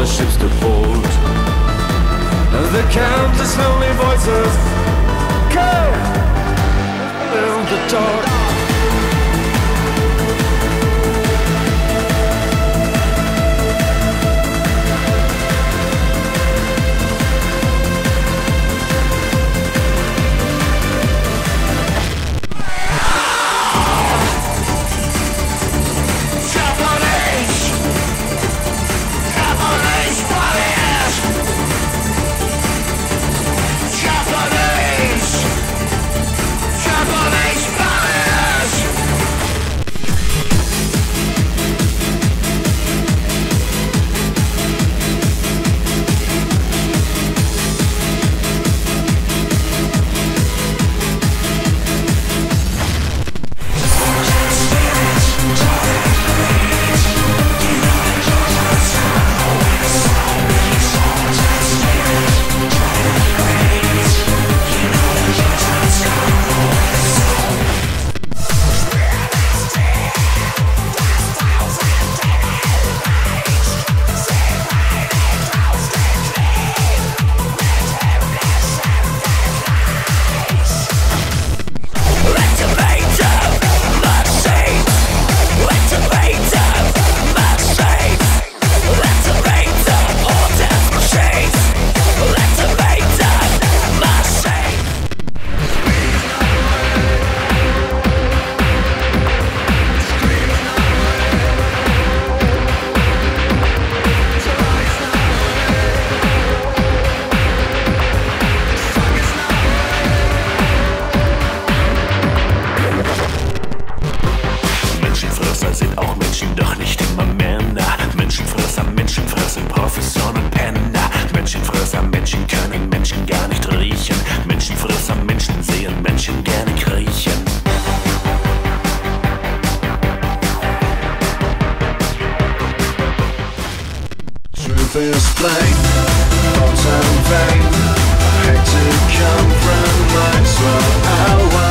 the ships to port. The countless lonely voices come in the dark. This plane, Thoughts and vain I hate to come round, might as well I